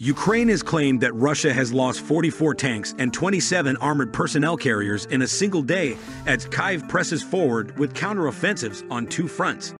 Ukraine has claimed that Russia has lost 44 tanks and 27 armored personnel carriers in a single day as Kyiv presses forward with counteroffensives on two fronts.